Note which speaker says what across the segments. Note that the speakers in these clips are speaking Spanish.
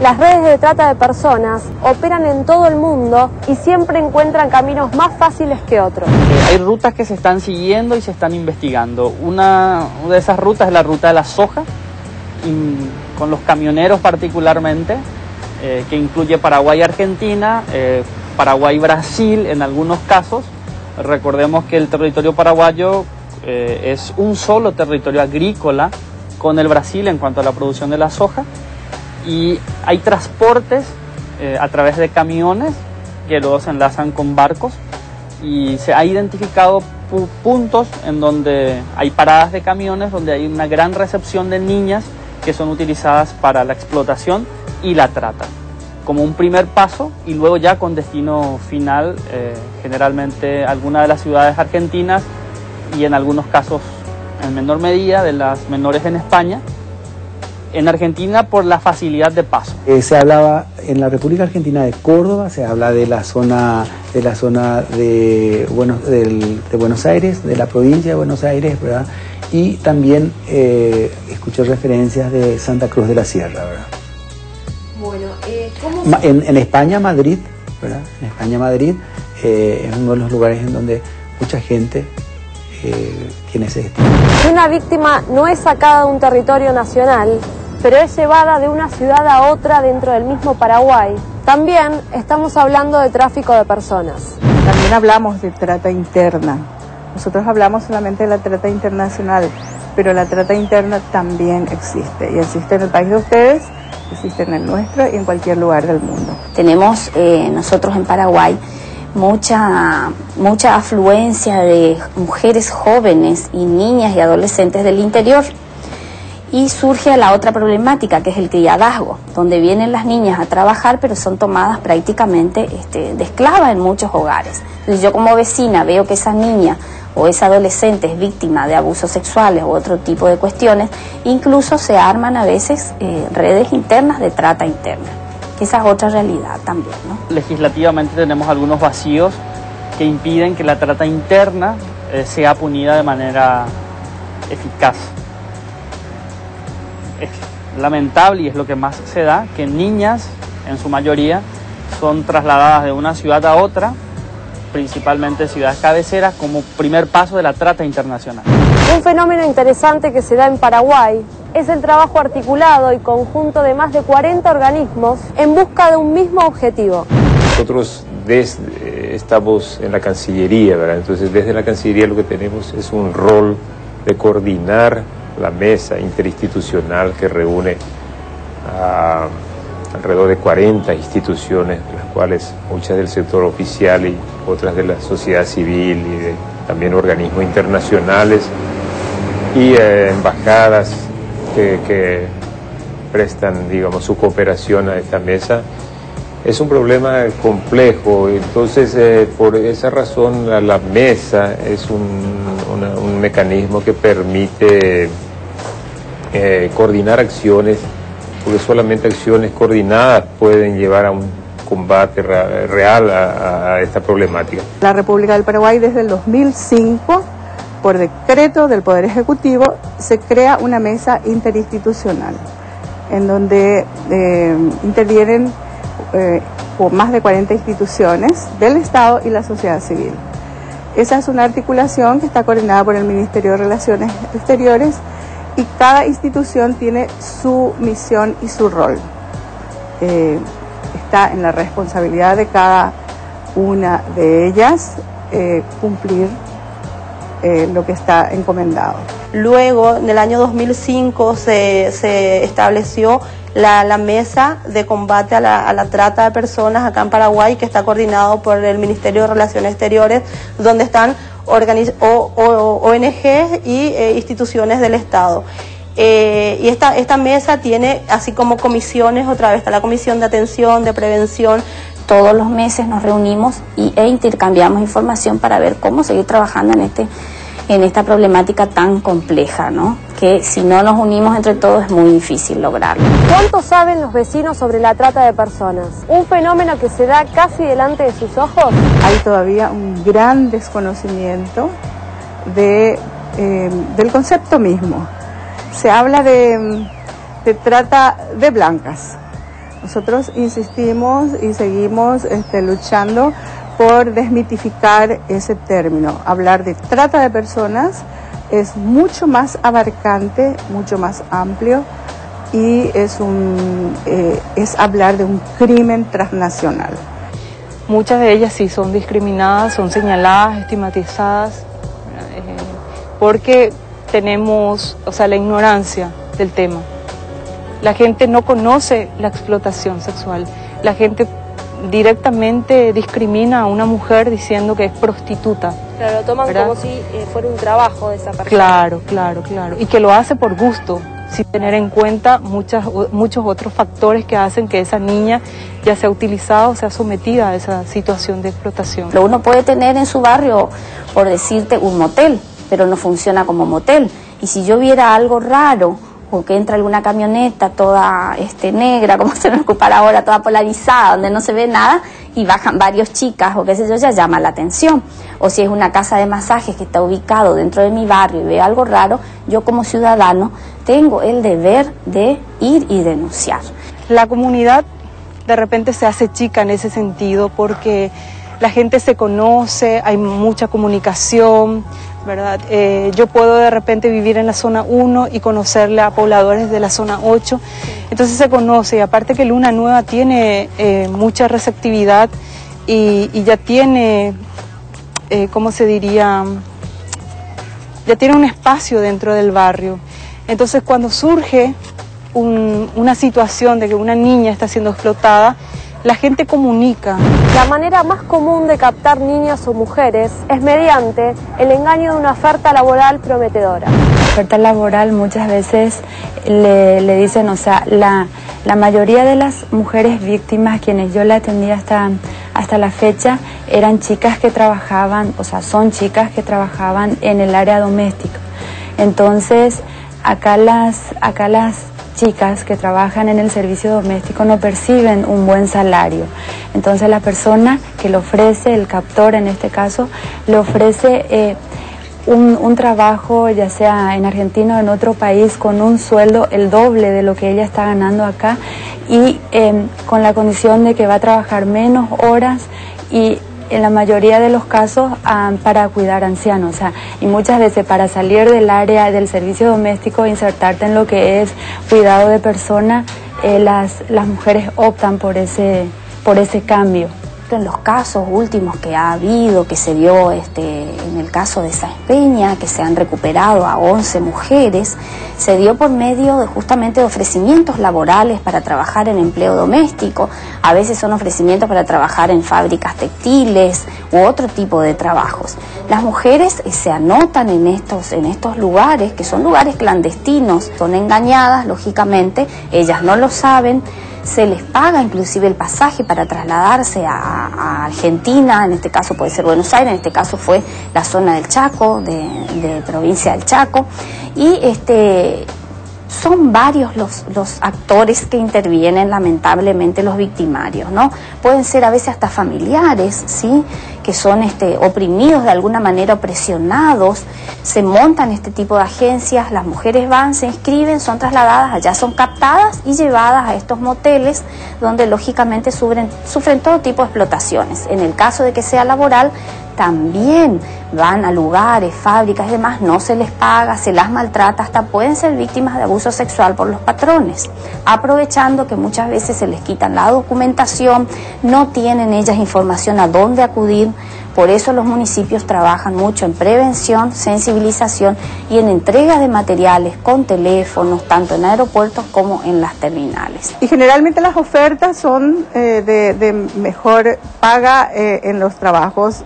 Speaker 1: Las redes de trata de personas operan en todo el mundo y siempre encuentran caminos más fáciles que otros.
Speaker 2: Eh, hay rutas que se están siguiendo y se están investigando. Una, de esas rutas es la ruta de la soja, con los camioneros particularmente, eh, que incluye Paraguay Argentina, eh, Paraguay Brasil en algunos casos. Recordemos que el territorio paraguayo es un solo territorio agrícola con el Brasil en cuanto a la producción de la soja y hay transportes eh, a través de camiones que se enlazan con barcos y se ha identificado puntos en donde hay paradas de camiones donde hay una gran recepción de niñas que son utilizadas para la explotación y la trata como un primer paso y luego ya con destino final eh, generalmente alguna de las ciudades argentinas y en algunos casos en menor medida de las menores en España en Argentina por la facilidad de paso.
Speaker 3: Eh, se hablaba en la República Argentina de Córdoba, se habla de la zona de la zona de, de Buenos Aires, de la provincia de Buenos Aires, ¿verdad? Y también eh, escuché referencias de Santa Cruz de la Sierra, ¿verdad? Bueno, eh, ¿cómo en, en, España, Madrid, ¿verdad? En España, Madrid es uno de los lugares en donde mucha gente tiene ese destino.
Speaker 1: Una víctima no es sacada de un territorio nacional, pero es llevada de una ciudad a otra dentro del mismo Paraguay. También estamos hablando de tráfico de personas.
Speaker 4: También hablamos de trata interna. Nosotros hablamos solamente de la trata internacional, pero la trata interna también existe y existe en el país de ustedes, existe en el nuestro y en cualquier lugar del mundo.
Speaker 5: Tenemos eh, nosotros en Paraguay mucha, mucha afluencia de mujeres jóvenes y niñas y adolescentes del interior y surge la otra problemática, que es el criadazgo, donde vienen las niñas a trabajar, pero son tomadas prácticamente este, de esclavas en muchos hogares. Entonces yo como vecina veo que esa niña o esa adolescente es víctima de abusos sexuales u otro tipo de cuestiones, incluso se arman a veces eh, redes internas de trata interna, que esa es otra realidad también.
Speaker 2: Legislativamente tenemos algunos vacíos que impiden que la trata interna eh, sea punida de manera eficaz es lamentable y es lo que más se da, que niñas, en su mayoría, son trasladadas de una ciudad a otra, principalmente ciudades cabeceras, como primer paso de la trata internacional.
Speaker 1: Un fenómeno interesante que se da en Paraguay es el trabajo articulado y conjunto de más de 40 organismos en busca de un mismo objetivo.
Speaker 6: Nosotros desde, estamos en la Cancillería, ¿verdad? Entonces desde la Cancillería lo que tenemos es un rol de coordinar la mesa interinstitucional que reúne alrededor de 40 instituciones, las cuales muchas del sector oficial y otras de la sociedad civil y también organismos internacionales y eh, embajadas que, prestan, digamos, su cooperación a esta mesa. Es un problema complejo, entonces eh, por esa razón la, mesa es un mecanismo que permite eh, coordinar acciones, porque solamente acciones coordinadas pueden llevar a un combate real a, esta problemática.
Speaker 4: La República del Paraguay desde el 2005, por decreto del Poder Ejecutivo, se crea una mesa interinstitucional en donde eh, intervienen eh, más de 40 instituciones del Estado y la sociedad civil. Esa es una articulación que está coordinada por el Ministerio de Relaciones Exteriores y cada institución tiene su misión y su rol. Eh, está en la responsabilidad de cada una de ellas eh, cumplir eh, lo que está encomendado.
Speaker 7: Luego, en el año 2005, se, se estableció la, la, mesa de combate a la, a la, trata de personas acá en Paraguay, que está coordinado por el Ministerio de Relaciones Exteriores, donde están o, ONG y eh, instituciones del Estado. Eh, y esta, esta mesa tiene así como comisiones, otra vez está la comisión de atención, de prevención.
Speaker 5: Todos los meses nos reunimos y, e intercambiamos información para ver cómo seguir trabajando en este en esta problemática tan compleja, ¿no? Que si no nos unimos entre todos es muy difícil lograrlo.
Speaker 1: ¿Cuánto saben los vecinos sobre la trata de personas? ¿Un fenómeno que se da casi delante de sus ojos?
Speaker 4: Hay todavía un gran desconocimiento de, eh, del concepto mismo. Se habla de, de trata de blancas, Nosotros insistimos y seguimos este, luchando por desmitificar ese término. Hablar de trata de personas es mucho más abarcante, mucho más amplio y es, un, eh, es hablar de un crimen transnacional.
Speaker 8: Muchas de ellas sí son discriminadas, son señaladas, estigmatizadas, eh, porque tenemos, o sea, la ignorancia del tema. La gente no conoce la explotación sexual. La gente directamente discrimina a una mujer diciendo que es prostituta.
Speaker 1: Claro, lo toman como si eh, fuera un trabajo de esa persona.
Speaker 8: Claro, claro, claro. Y que lo hace por gusto, sin tener en cuenta muchas, muchos otros factores que hacen que esa niña ya sea utilizada o sea sometida a esa situación de explotación.
Speaker 5: Lo uno puede tener en su barrio, por decirte, un motel, pero no funciona como motel. Y si yo viera algo raro, o que entra alguna camioneta toda este, negra, como se me ocupar ahora, toda polarizada, donde no se ve nada, y bajan varios chicas, o qué sé yo, ya llama la atención. O si es una casa de masajes que está ubicado dentro de mi barrio y veo algo raro, yo como ciudadano tengo el deber de ir y denunciar.
Speaker 8: La comunidad de repente se hace chica en ese sentido porque la gente se conoce, hay mucha comunicación, ¿verdad? Eh, yo puedo de repente vivir en la zona 1 y conocerle a pobladores de la zona 8, entonces se conoce y aparte que Luna Nueva tiene eh, mucha receptividad y, ya tiene, eh, ¿cómo se diría? Ya tiene un espacio dentro del barrio. Entonces cuando surge una situación de que una niña está siendo explotada, la gente comunica.
Speaker 1: La manera más común de captar niñas o mujeres es mediante el engaño de una oferta laboral prometedora.
Speaker 9: La oferta laboral muchas veces le, dicen, o sea, la, la, mayoría de las mujeres víctimas, quienes yo la atendí hasta, hasta la fecha, eran chicas que trabajaban, o sea, son chicas que trabajaban en el área doméstica. Entonces, acá las, acá las chicas que trabajan en el servicio doméstico no perciben un buen salario. Entonces la persona que le ofrece, el captor en este caso, le ofrece eh, un, trabajo, ya sea en Argentina o en otro país, con un sueldo el doble de lo que ella está ganando acá y em, con la condición de que va a trabajar menos horas y en la mayoría de los casos ah, para cuidar ancianos, y muchas veces para salir del área del servicio doméstico, insertarte en lo que es cuidado de persona, eh, las, las mujeres optan por ese, por ese cambio
Speaker 5: en los casos últimos que ha habido, que se dio este, en el caso de Sáenz Peña, que se han recuperado a 11 mujeres, se dio por medio de justamente ofrecimientos laborales para trabajar en empleo doméstico, a veces son ofrecimientos para trabajar en fábricas textiles u otro tipo de trabajos. Las mujeres eh, se anotan en estos, en estos lugares, que son lugares clandestinos, son engañadas, lógicamente, ellas no lo saben, se les paga inclusive el pasaje para trasladarse a, Argentina, en este caso puede ser Buenos Aires, en este caso fue la zona del Chaco, de, provincia del Chaco, y este son varios los, los, actores que intervienen, lamentablemente, los victimarios, ¿no? Pueden ser a veces hasta familiares, ¿sí? Que son este, oprimidos de alguna manera, presionados, se montan este tipo de agencias, las mujeres van, se inscriben, son trasladadas, allá son captadas y llevadas a estos moteles donde lógicamente sufren, sufren todo tipo de explotaciones. En el caso de que sea laboral, también van a lugares, fábricas y demás, no se les paga, se las maltrata, hasta pueden ser víctimas de abuso sexual por los patrones, aprovechando que muchas veces se les quitan la documentación, no tienen ellas información a dónde acudir, por eso los municipios trabajan mucho en prevención, sensibilización y en entrega de materiales con teléfonos, tanto en aeropuertos como en las terminales.
Speaker 4: Y generalmente las ofertas son eh, de, mejor paga eh, en los trabajos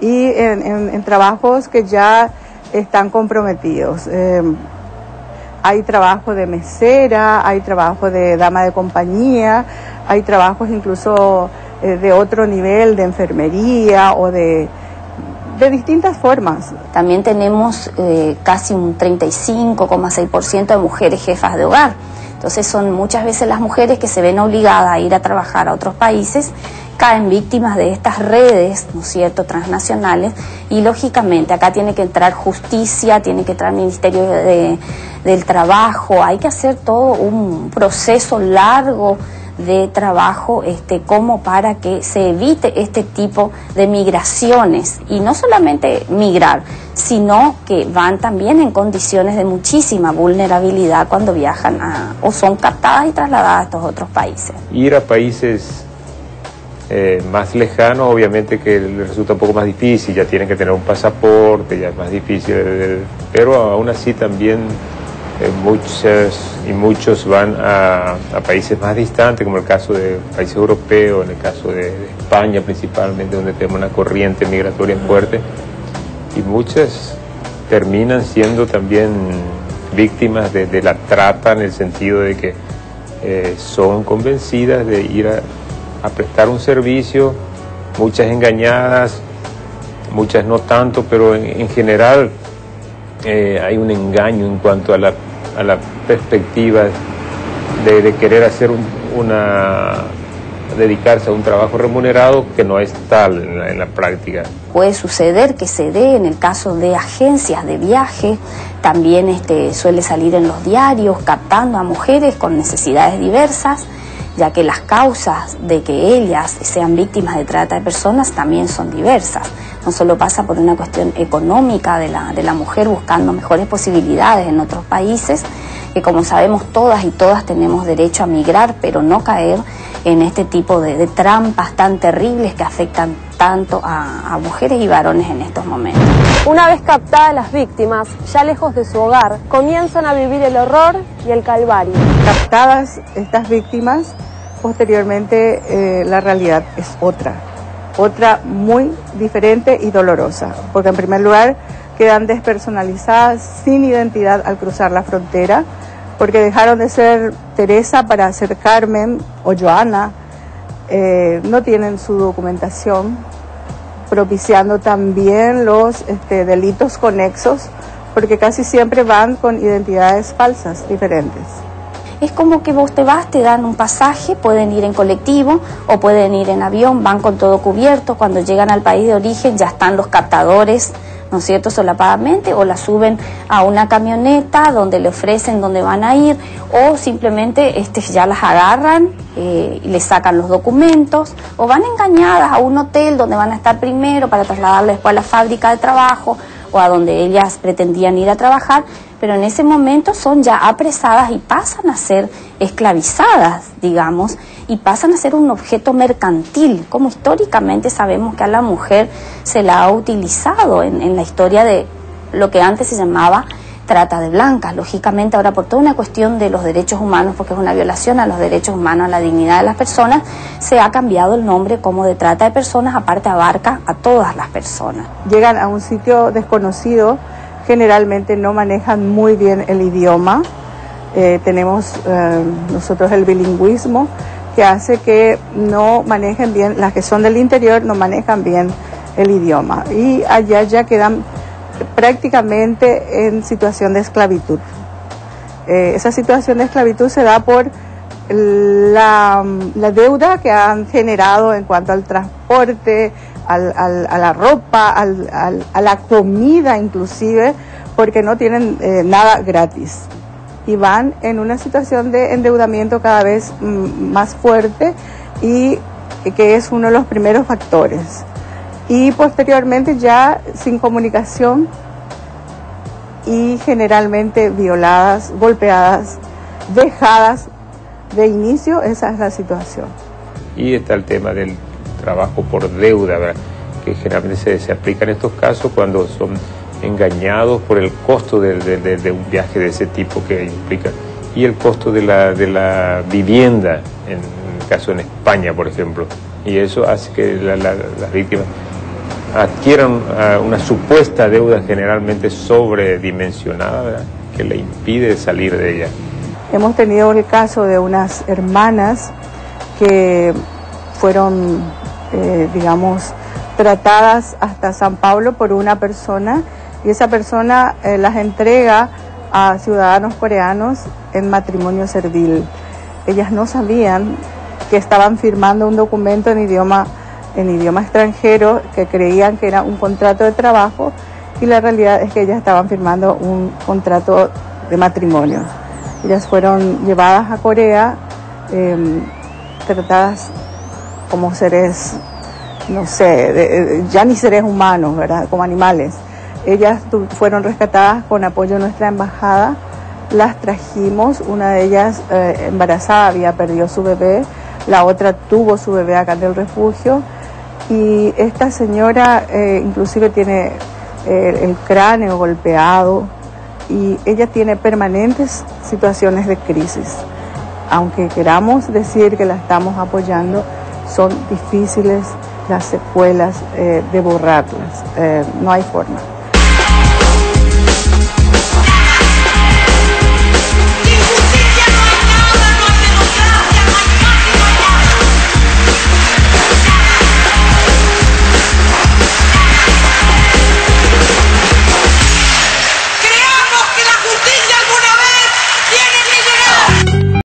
Speaker 4: y en, trabajos que ya están comprometidos. Eh, hay trabajo de mesera, hay trabajo de dama de compañía, hay trabajos incluso eh, de otro nivel, de enfermería o de, de distintas formas.
Speaker 5: También tenemos eh, casi un 35,6% de mujeres jefas de hogar. Entonces son muchas veces las mujeres que se ven obligadas a ir a trabajar a otros países caen víctimas de estas redes, ¿no es cierto?, transnacionales, y lógicamente acá tiene que entrar justicia, tiene que entrar Ministerio del Trabajo, hay que hacer todo un proceso largo de trabajo este, como para que se evite este tipo de migraciones y no solamente migrar, sino que van también en condiciones de muchísima vulnerabilidad cuando viajan a, o son captadas y trasladadas a estos otros países.
Speaker 6: Ir a países eh, más lejanos obviamente que les resulta un poco más difícil, ya tienen que tener un pasaporte, ya es más difícil, pero aún así también eh, muchas y muchos van a, países más distantes, como el caso de países europeos, en el caso de, España principalmente, donde tenemos una corriente migratoria fuerte, y muchas terminan siendo también víctimas de, la trata en el sentido de que eh, son convencidas de ir a, prestar un servicio, muchas engañadas, muchas no tanto, pero en, general eh, hay un engaño en cuanto a la a la perspectiva de, querer hacer una dedicarse a un trabajo remunerado que no es tal en la, práctica.
Speaker 5: Puede suceder que se dé en el caso de agencias de viaje, también este, suele salir en los diarios captando a mujeres con necesidades diversas, ya que las causas de que ellas sean víctimas de trata de personas también son diversas. No solo pasa por una cuestión económica de la, de la mujer buscando mejores posibilidades en otros países, que como sabemos todas y todas tenemos derecho a migrar, pero no caer en este tipo de, trampas tan terribles que afectan tanto a, a, mujeres y varones en estos momentos.
Speaker 1: Una vez captadas las víctimas, ya lejos de su hogar, comienzan a vivir el horror y el calvario.
Speaker 4: Captadas estas víctimas, posteriormente eh, la realidad es otra, otra muy diferente y dolorosa, porque en primer lugar quedan despersonalizadas, sin identidad al cruzar la frontera, porque dejaron de ser Teresa para ser Carmen o Joana, eh, no tienen su documentación, propiciando también los este, delitos conexos, porque casi siempre van con identidades falsas, diferentes.
Speaker 5: Es como que vos te vas, te dan un pasaje, pueden ir en colectivo o pueden ir en avión, van con todo cubierto, cuando llegan al país de origen ya están los captadores, ¿no es cierto?, solapadamente, o la suben a una camioneta donde le ofrecen dónde van a ir, o simplemente este, ya las agarran eh, y les sacan los documentos, o van engañadas a un hotel donde van a estar primero para trasladarles después a la fábrica de trabajo o a donde ellas pretendían ir a trabajar, pero en ese momento son ya apresadas y pasan a ser esclavizadas, digamos, y pasan a ser un objeto mercantil, como históricamente sabemos que a la mujer se la ha utilizado en, la historia de lo que antes se llamaba trata de blancas. Lógicamente ahora por toda una cuestión de los derechos humanos, porque es una violación a los derechos humanos, a la dignidad de las personas, se ha cambiado el nombre como de trata de personas, aparte abarca a todas las personas.
Speaker 4: Llegan a un sitio desconocido, generalmente no manejan muy bien el idioma. Eh, tenemos eh, nosotros el bilingüismo que hace que no manejen bien, las que son del interior no manejan bien el idioma y allá ya quedan prácticamente en situación de esclavitud. Eh, esa situación de esclavitud se da por la, deuda que han generado en cuanto al transporte, al, a la ropa, a la comida inclusive, porque no tienen eh, nada gratis. Y van en una situación de endeudamiento cada vez mm, más fuerte y que es uno de los primeros factores y posteriormente ya sin comunicación y generalmente violadas, golpeadas, dejadas de inicio, esa es la situación.
Speaker 6: Y está el tema del trabajo por deuda, que generalmente se, aplica en estos casos cuando son engañados por el costo de, un viaje de ese tipo que implica y el costo de la, de la vivienda, en el caso en España, por ejemplo. Y eso hace que las víctimas adquieran ah, una supuesta deuda generalmente sobredimensionada que le impide salir de ella.
Speaker 4: Hemos tenido el caso de unas hermanas que fueron, eh, digamos, tratadas hasta San Pablo por una persona y esa persona eh, las entrega a ciudadanos coreanos en matrimonio servil. Ellas no sabían que estaban firmando un documento en idioma en idioma extranjero que creían que era un contrato de trabajo y la realidad es que ellas estaban firmando un contrato de matrimonio. Ellas fueron llevadas a Corea em, maltratadas como seres, no sé, ya ni seres humanos, ¿verdad? Como animales. Ellas fueron rescatadas con apoyo de nuestra embajada, las trajimos, una de ellas eh, embarazada había perdido su bebé, la otra tuvo su bebé acá en el refugio y esta señora eh, inclusive tiene eh, el cráneo golpeado y ella tiene permanentes situaciones de crisis. Aunque queramos decir que la estamos apoyando, son difíciles las secuelas de borrarlas, no hay forma.